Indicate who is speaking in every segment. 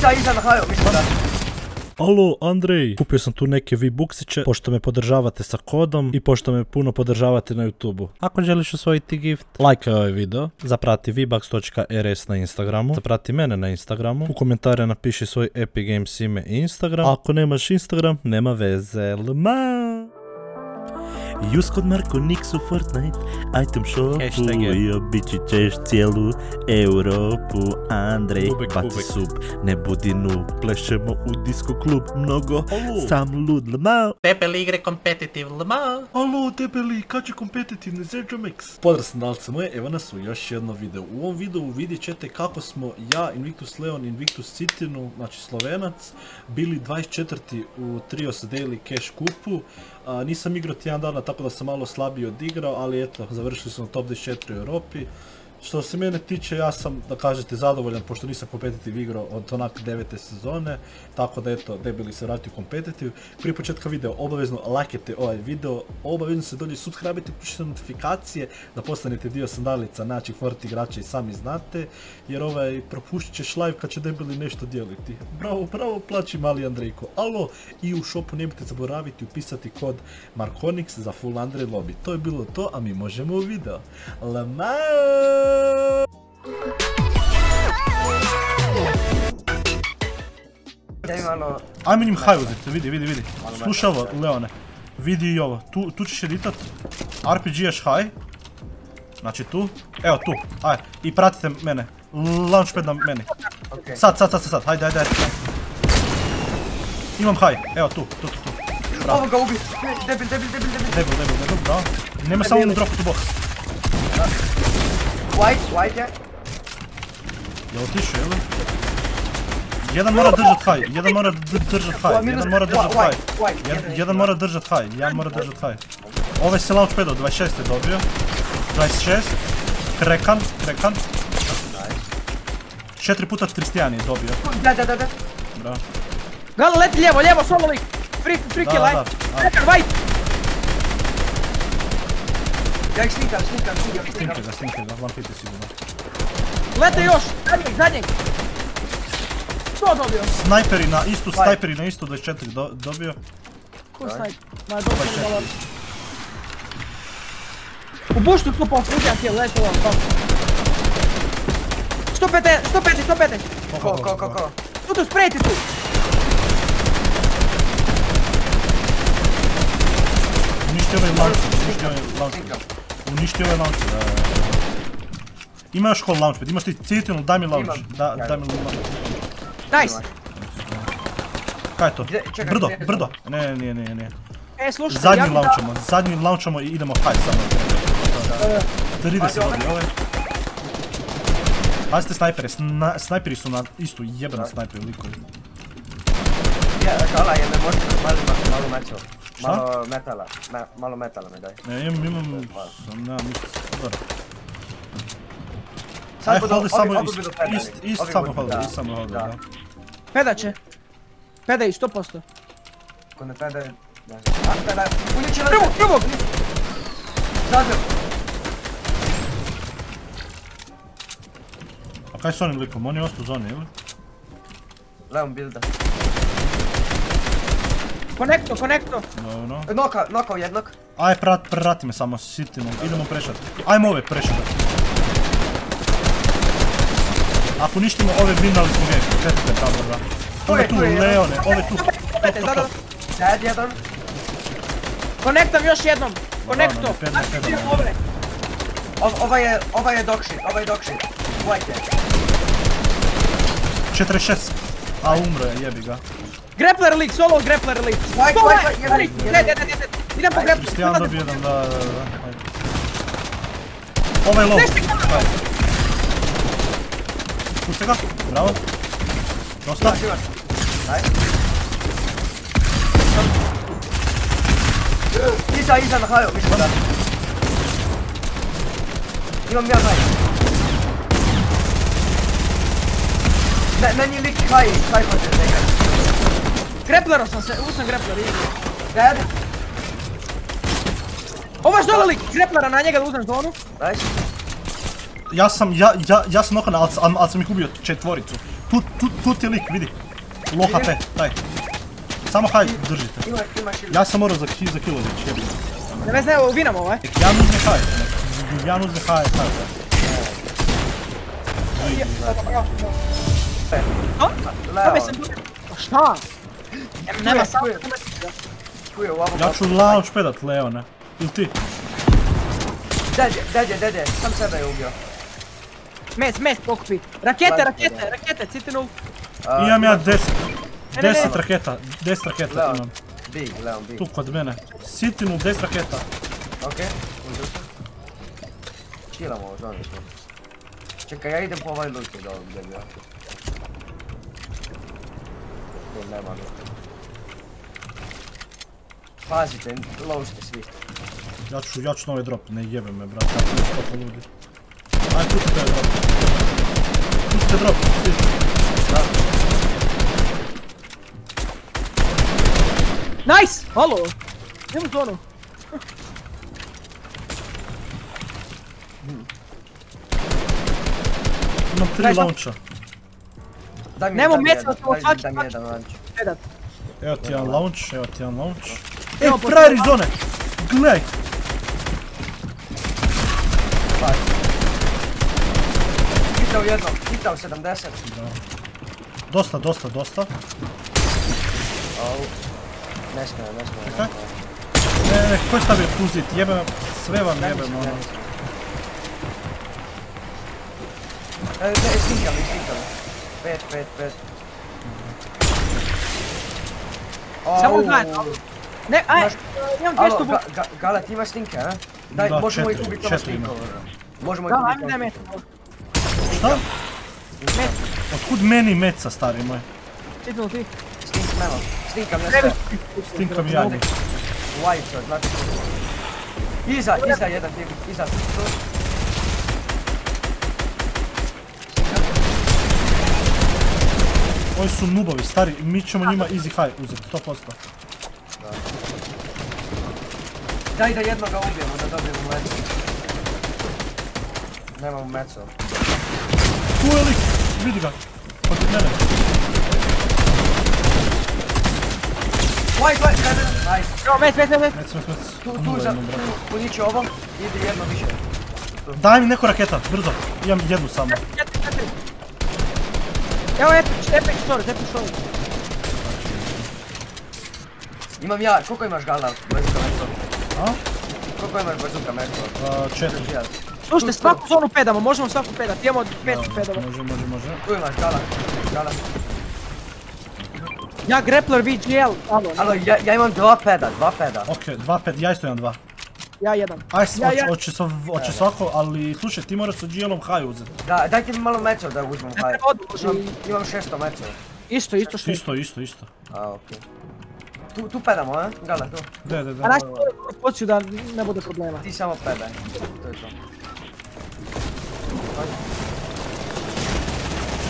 Speaker 1: Iza, iza na haju, mislim da.
Speaker 2: Alo, Andrej, kupio sam tu neke V-buksiće, pošto me podržavate sa kodom i pošto me puno podržavate na YouTubeu. Ako želiš osvojiti gift, lajkaj ovaj video, zaprati vbucks.rs na Instagramu, zaprati mene na Instagramu, u komentare napiši svoj Epic Games ime i Instagram, a ako nemaš Instagram, nema veze, lma! Kod Marko Nix u Fortnite item shopu
Speaker 3: Hashtag je.
Speaker 2: i obići ćeš cijelu Europu Andrej,
Speaker 3: Bubek,
Speaker 2: baci
Speaker 3: bubek.
Speaker 2: sub, ne budi noob Plešemo u disco klub mnogo, sam lud lmao
Speaker 3: Pepel igre competitive lma.
Speaker 2: Alo, debeli, kad će kompetitivni Zerđomix? Pozdrav sandalce moje, evo nas u još jedno video. U ovom videu vidjet ćete kako smo ja, Invictus Leon, Invictus Citinu, znači Slovenac, bili 24. u Trios Daily Cash kupu. A, nisam igrao tjedan dana, tako da sam malo slabije odigrao, ali eto, završili smo top 24 u Europi. Što se mene tiče, ja sam, da kažete, zadovoljan, pošto nisam kompetitiv igrao od onak devete sezone, tako da eto, debeli se vratio kompetitiv. Prije početka video, obavezno lajkajte ovaj video, obavezno se dolje subscribe-te, uključite notifikacije, da postanete dio sandalica naših Forti igrača i sami znate, jer ovaj, propuštit ćeš live kad će debeli nešto dijeliti. Bravo, bravo, plaći mali Andrejko. Alo, i u shopu nemojte zaboraviti upisati kod Markonix za full Andrej lobby. To je bilo to, a mi možemo u video. Lamao! Ajme njim haj uzeti, vidi, vidi, vidi. Slušaj ovo, Leone. Vidi i ovo. Tu, tu ćeš editat. RPG-eš high. Znači tu. Evo tu. Aj. I pratite mene. Launchpad na meni. Sad, sad, sad, sad. Hajde, hajde, hajde. Imam high. Evo tu, tu, tu, tu. Bravo.
Speaker 1: Ovo ga ubi. Debil, debil, debil, debil.
Speaker 2: Debil, debil, debil, bravo. Nema samo mu dropu tu box.
Speaker 1: White, white je.
Speaker 2: Jel otišao, jel? Jedan mora držat high, jedan mora držat high, jedan mora držat high. Jedan, mora držat high, jedan mora držat high. Ovaj se launchpadao, 26 je dobio. 26. Krekan, krekan. Četiri puta 31 je dobio.
Speaker 1: Da, da, da, da.
Speaker 2: Bravo.
Speaker 4: Gledaj, leti lijevo, lijevo, solo lik. Free, free kill,
Speaker 2: da,
Speaker 4: aj.
Speaker 2: da.
Speaker 4: Čekaj, white.
Speaker 1: Ja ih slikam, slikam, slikam, slikam.
Speaker 2: Snimke ga, snimke ga, one hit je sigurno.
Speaker 4: Lete još, zadnjeg, zadnjeg. Što dobio?
Speaker 2: Snajperi na istu, snajperi na istu, 24 do- dobio.
Speaker 4: Ko snajp? Ma, dobro,
Speaker 2: čekaj.
Speaker 4: dolar. U buštu tu kill, leti ovo, kom. 105, 105, 105.
Speaker 1: Ko, ko, ko, ko?
Speaker 4: Tu tu, sprejti tu.
Speaker 2: Uništio ovaj launch, uništio ovaj launch. Uništio ovaj launch, da, da, da. Ima još call launchpad, imaš ti citinu, daj mi launch. Da, daj mi launch.
Speaker 4: Nice.
Speaker 2: Kaj je to? Brdo,
Speaker 1: je
Speaker 2: brdo. Ne, nije, nije, nije.
Speaker 4: E, slušaj,
Speaker 2: Zadnji
Speaker 4: ja
Speaker 2: launchamo, zadnji launchamo i idemo high samo. Da se
Speaker 1: Pazi,
Speaker 2: dobije ovaj. Pazite snajpere, sna- snajperi su na istu jebran snajper likovi.
Speaker 1: Ja, kala, je me možete malo, malo metal.
Speaker 2: Šta?
Speaker 1: Malo metala, me- malo metala mi daj.
Speaker 2: Ne, imam, imam, sam, nemam ništa. Dobro.
Speaker 1: Sad
Speaker 2: Aj,
Speaker 1: budu-
Speaker 2: samo
Speaker 1: ovi
Speaker 2: ist,
Speaker 1: budu pedali.
Speaker 2: ist, ist samo
Speaker 1: da,
Speaker 2: ist samo holdi,
Speaker 1: da.
Speaker 2: da.
Speaker 4: Peda će. Peda i 100%.
Speaker 1: Ako ne pede... ne. A, peda, uniči na...
Speaker 4: Prvog, prvog.
Speaker 1: Zadio.
Speaker 2: A kaj s onim likom, on je ostao u zoni, ili?
Speaker 1: Leon builda.
Speaker 4: Konekto, konekto.
Speaker 2: No, no.
Speaker 1: Noka, nokao jednog.
Speaker 2: Aj, prat, prati me samo, sitimo, idemo prešat. Ajmo ove prešat. Ako ništimo ove vinali smo game, četite tamo, da. Ove
Speaker 1: je,
Speaker 2: tu. Leone, ove tu.
Speaker 4: Da.
Speaker 1: Dead jedan.
Speaker 4: Konektam još jednom. Konekto.
Speaker 2: ne, peda, peda,
Speaker 4: Ajde,
Speaker 2: ne.
Speaker 4: dobre.
Speaker 1: O- Ova je, ova je dog shit, ova je dog shit. White je.
Speaker 2: 46. A umro je, jebi ga.
Speaker 4: Grappler lik, solo grappler Solo,
Speaker 1: white, white, jedan,
Speaker 4: ne,
Speaker 1: jedan.
Speaker 4: ne, ne, ne, ne. Idem po grappler.
Speaker 2: Dobio jedan, da, da, da. Ovaj low. Puste ga, bravo. Dosta.
Speaker 1: Iza, iza na haju, mislim da. Imam ja haj. Me, meni lik haj, haj hoće da igra.
Speaker 4: Grapplerom sam se, usam grappler. idem.
Speaker 1: Dead.
Speaker 4: Ovo je solo lik, grapplera na njega da uzmem zonu.
Speaker 1: Nice.
Speaker 2: Ja sam, ja, ja, ja sam nokan, ali, sam- ali sam ih ubio četvoricu. Tu, tu, tu ti je lik, vidi. Low HP, taj. Samo haj, držite.
Speaker 1: Ima, ima shield.
Speaker 2: Ja sam morao za, za kilo već, jebim.
Speaker 4: Ne vezi, evo, vinamo ovaj.
Speaker 2: Jan uzme haj. Jan uzme haj, haj.
Speaker 4: To? To se... Pa Šta? Nema sam.
Speaker 2: Ja ću launch pedat Leone. Ili ti?
Speaker 1: Deđe, deđe, deđe, sam sebe je ubio.
Speaker 4: Mes, mes, pokupi. Rakete, rakete,
Speaker 1: da.
Speaker 4: rakete, citinu.
Speaker 2: Imam ja
Speaker 1: ima-
Speaker 2: 10.
Speaker 4: Ne, ne, ne.
Speaker 2: 10 raketa, 10 raketa imam.
Speaker 1: Big, Leon, big.
Speaker 2: Tu kod mene. Sitinu 10 raketa.
Speaker 1: Okej, uzeo sam. Chillamo smo. Čekaj, ja idem po ovaj loot od ovog gdje bio. Tu nema luta. Pazite, low ste svi.
Speaker 2: Ja ću, ja ću na ovaj drop, ne jebe me brat, kako mi to poludi. Aj, pustite ovaj drop. Pustite drop, svi.
Speaker 4: Nice! Halo! Idemo u zonu.
Speaker 2: Imam tri launcha.
Speaker 1: Daj mi,
Speaker 4: Nemo meca, to svaki- svaki-.
Speaker 2: Evo ti jedan launch, evo ti jedan launch. E,
Speaker 4: Evo,
Speaker 2: frajer iz zone! Gledaj!
Speaker 1: Hitao jedno, hitao 70.
Speaker 2: Dosta, dosta, dosta.
Speaker 1: Au. Ne smije, ne smije. ne
Speaker 2: Čekaj. Ne, ne, ko je stavio puzit? Jebe sve vam
Speaker 1: Ne
Speaker 2: jebem ono.
Speaker 1: ne. E, ne, stinkam, stinkam. Pet, pet, pet.
Speaker 4: Samo
Speaker 1: Au.
Speaker 4: zajedno. Ne, aj, imam
Speaker 1: Alo,
Speaker 4: 200
Speaker 1: ga,
Speaker 4: buka.
Speaker 1: ga, Gala, ti imaš stinke, a? Daj,
Speaker 2: Da,
Speaker 1: možemo ih ubiti
Speaker 2: ima.
Speaker 1: stinkova. Možemo ih
Speaker 4: Da,
Speaker 1: ubiti
Speaker 4: me.
Speaker 1: stinkova.
Speaker 2: Šta?
Speaker 4: Met,
Speaker 2: Otkud meni meca, stari moj?
Speaker 4: čitnu ti.
Speaker 1: Stink nemam. Stinkam, ne
Speaker 4: Trebi.
Speaker 1: sve.
Speaker 2: Stinkam ja njih.
Speaker 1: White, znači. Iza, iza jedan iza.
Speaker 2: Ovi su nubovi, stari, mi ćemo njima easy high uzeti, 100%.
Speaker 1: Daj da jednoga ubijemo, da dobijemo meco. Nemamo meco.
Speaker 2: Tu je lik, vidi ga. Kod mene.
Speaker 1: White, white, kada, nice.
Speaker 4: Evo, met, met, met, met.
Speaker 2: Mec, mec, mec.
Speaker 1: Tu, tu, za, tu, uniči ovo, ide jedno više.
Speaker 2: Daj mi neku raketa, brzo. Imam jednu samo.
Speaker 4: Evo, epic, epic storage, epic storage.
Speaker 1: Imam ja, koliko imaš gala, bazuka meco?
Speaker 2: A?
Speaker 1: Koliko imaš bazuka meco?
Speaker 2: A, četiri.
Speaker 4: Slušajte, svaku zonu pedamo, možemo svaku pedat, imamo 500
Speaker 2: Evo,
Speaker 4: pedova.
Speaker 2: Može, može, može.
Speaker 1: Tu imaš gala, gala.
Speaker 4: Ja, Grappler, VGL, alo,
Speaker 1: Alo, ja, ja imam dva peda, dva peda.
Speaker 2: Ok, dva pet, ja isto imam dva.
Speaker 4: Ja jedan.
Speaker 2: Aj,
Speaker 4: Ja, ja.
Speaker 2: hoće svako, ali slušaj, ti moraš sa GL-om high uzeti.
Speaker 1: Da, dajte mi malo meco da uzmem
Speaker 4: može
Speaker 1: Imam, imam 600 meco.
Speaker 4: Isto, isto što.
Speaker 2: Isto, isto, isto.
Speaker 1: A, okej. Tu, tu pedamo, a? Gala, tu.
Speaker 2: De, de, de.
Speaker 4: A naći poziciju da ne bude problema.
Speaker 1: Ti samo pedaj. To je to.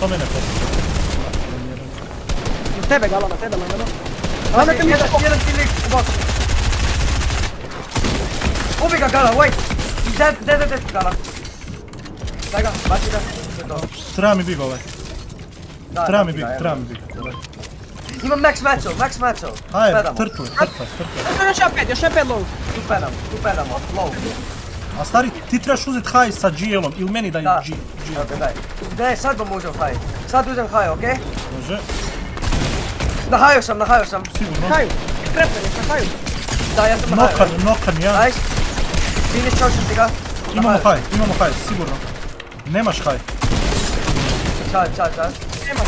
Speaker 2: To mene.
Speaker 4: Na tebe, Gala, na tebe, lagano. Onda te mi
Speaker 1: jedan, jedan ti lik u boksu. Ubi ga Gala, wait! Dead, dead, dead, dead, Gala. Daj ga, baci ga. Je to.
Speaker 2: Treba mi big ovaj.
Speaker 1: Da,
Speaker 2: Treba
Speaker 1: da,
Speaker 2: mi big, treba mi big.
Speaker 1: Imam max meco, max meco.
Speaker 2: Hajde,
Speaker 1: Pedamo.
Speaker 2: trtuje, trtuje, trtuje.
Speaker 4: Još jedan pet, još jedan pet low.
Speaker 1: Tu pedamo, tu pedamo, low.
Speaker 2: A stari, ti trebaš uzeti high sa GL-om, ili meni daj
Speaker 1: Da.
Speaker 2: G, G.
Speaker 1: Ok, daj. Ne, sad vam uzem high. Sad uzem high, okej?
Speaker 2: Može,
Speaker 1: Na haju sam, na haju sam.
Speaker 2: sigurno.
Speaker 4: Haju, još na haju.
Speaker 1: Da, ja sam na haju.
Speaker 2: Nokan, nokan ja.
Speaker 1: Nice. Finish sam ti ga. Na
Speaker 2: Imamo high, imamo high, sigurno. Nemaš high.
Speaker 1: Sad, sad, sad.
Speaker 4: Nema.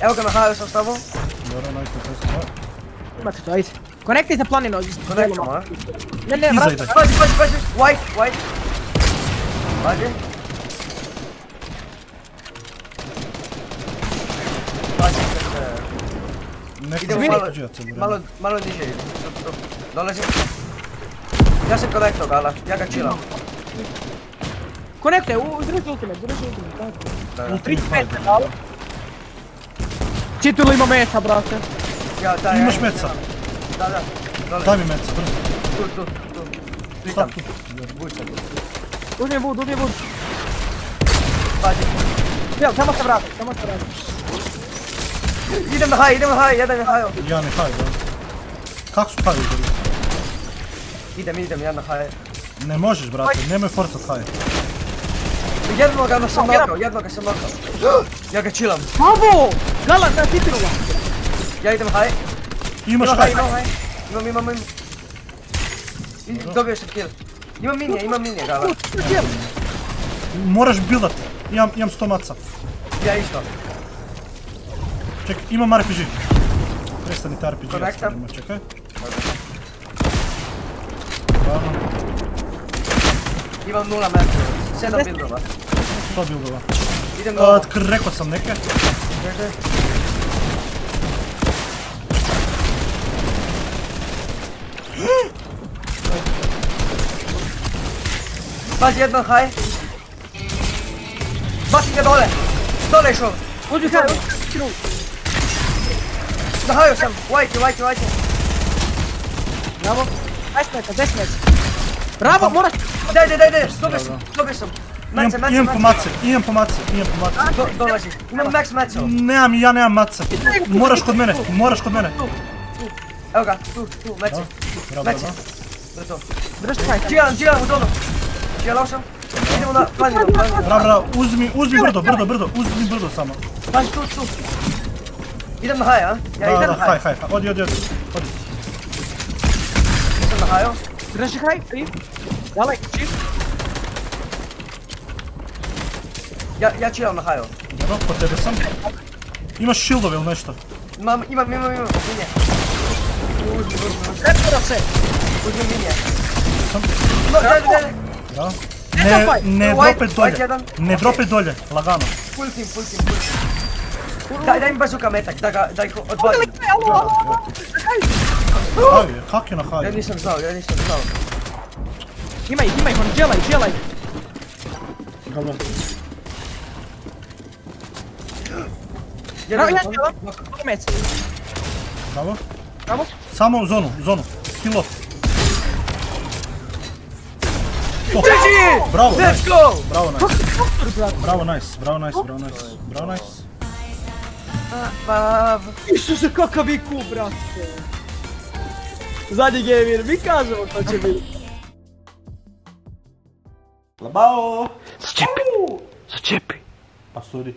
Speaker 1: Evo ga na haju sam s tobom.
Speaker 2: Dobro, najte to smo.
Speaker 4: Imate to, ajde. Konektaj za planinu.
Speaker 1: Konektamo, a?
Speaker 4: Ne, ne, vrati.
Speaker 1: Pazi, pazi, pazi. White, white. Pazi, e,
Speaker 2: Neko
Speaker 1: idemo malo, malo, malo niže. Dolazim. Ja sam konekto, Gala. Ja ga chillam.
Speaker 4: Konektaj, u, drži ultimate, drži ultimate. tako.
Speaker 1: Da, da.
Speaker 2: Ultimate
Speaker 4: 35
Speaker 2: high.
Speaker 4: pedala. Čitulu ima mesa, brate.
Speaker 1: Ja, da, ja
Speaker 2: Imaš meca?
Speaker 1: Da, da. Dole.
Speaker 2: Daj mi meca, brzo.
Speaker 1: Tu, tu, tu. Plitam.
Speaker 2: Stop tu.
Speaker 1: Buď se.
Speaker 4: Uzmi wood, uzmi wood.
Speaker 1: Pazi.
Speaker 4: Jel, samo se vrati, samo se vrati.
Speaker 1: Idem na haj, idem na haj, jedan je hajo.
Speaker 2: Ja ne haj, da. Kako su haj uzeli?
Speaker 1: Idem, idem, jedan na haj.
Speaker 2: Ne možeš, brate, nemoj forcat haj.
Speaker 1: Jednoga ga sam nakao, jednoga sam nakao. Ja ga chillam.
Speaker 4: Bravo! Gala, na titulova.
Speaker 1: Ja idem haj.
Speaker 2: Imaš haj,
Speaker 1: imam. Imam, imam, Dobio sam kill. Imam minije, imam minije, gala.
Speaker 4: Jel,
Speaker 2: Moraš buildat. Imam, imam 100 maca.
Speaker 1: Ja isto.
Speaker 2: Čekaj, imam RPG. Prestani ta RPG.
Speaker 1: Konektam.
Speaker 2: Čekaj. Stvarno,
Speaker 1: Imam nula metra. Sedam buildova.
Speaker 2: 100 buildova.
Speaker 1: Idem na ovo.
Speaker 2: Kr- rekao sam neke.
Speaker 1: Čekaj. Pazi jedan haj. Baci ga dole. Dole išao.
Speaker 4: uđi kaj, uđi kaj.
Speaker 1: Na haju sam. Whitey, whitey, whitey.
Speaker 4: Bravo. 10 metra, 10 metra. Bravo, moraš.
Speaker 1: Daj, daj, daj, daj. Dobio sam, dobio sam.
Speaker 2: Imam,
Speaker 1: Mace, mace,
Speaker 2: imam po
Speaker 1: mace.
Speaker 2: mace, imam po mace, imam po mace.
Speaker 1: Do, dolazi. Imam max mace.
Speaker 2: Nemam, ja nemam maca. Moraš kod mene, moraš kod mene.
Speaker 1: Evo ga, tu, tu, mace. Mace. to.
Speaker 4: Drži kaj.
Speaker 1: Čijelam, čijelam u dolu. Čijelao sam. Idemo na planinu.
Speaker 2: Bravo, bravo, uzmi, uzmi brdo, brdo, brdo, uzmi brdo samo.
Speaker 1: Pazi, tu, tu. Idem na haj, a? Ja idem na
Speaker 2: haj,
Speaker 1: haj.
Speaker 2: haj, haj, odi, odi, odi. odi.
Speaker 1: Idem na haju.
Speaker 4: Drži kaj, free. Dalej, čist.
Speaker 1: Ja, ja čijelam na haju.
Speaker 2: Dobro, po tebe sam. Imaš shieldove ili nešto?
Speaker 1: Imam, imam, imam, imam. Minje. Uzmi, uzmi, uzmi.
Speaker 4: Prepira se.
Speaker 1: Uzmi minje.
Speaker 2: Sam.
Speaker 1: No, daj, daj, daj.
Speaker 2: Da.
Speaker 4: Ne
Speaker 2: Ne,
Speaker 1: white
Speaker 2: dolje. Ne dropaj dolje, lagano.
Speaker 1: Team, full team. Daj, daj mi bazuka metak, da ga, da ih
Speaker 4: Udali
Speaker 1: odvadim.
Speaker 4: kaj, alo, alo, alo.
Speaker 2: Haj je, kak je na
Speaker 1: Ja
Speaker 2: haju?
Speaker 1: nisam znao, ja nisam znao.
Speaker 4: Ima ih, ima ih, on djelaj, djelaj.
Speaker 2: Dobro.
Speaker 1: Jedan
Speaker 4: Bravo, ja
Speaker 1: je.
Speaker 4: Mec.
Speaker 2: Bravo.
Speaker 4: Bravo.
Speaker 2: Samo u zonu, u zonu. Kill off. Oh,
Speaker 1: GG!
Speaker 2: Bravo,
Speaker 1: Let's
Speaker 2: nice.
Speaker 1: go!
Speaker 2: Bravo, nice. Bravo, nice. Bravo, nice. Bravo, nice. Bravo, nice.
Speaker 1: Pa,
Speaker 4: Isuse, kakav IQ, brate. Zadnji gamer, mi kažemo što će biti.
Speaker 2: Labao!
Speaker 4: Začepi.
Speaker 2: Pa sorry.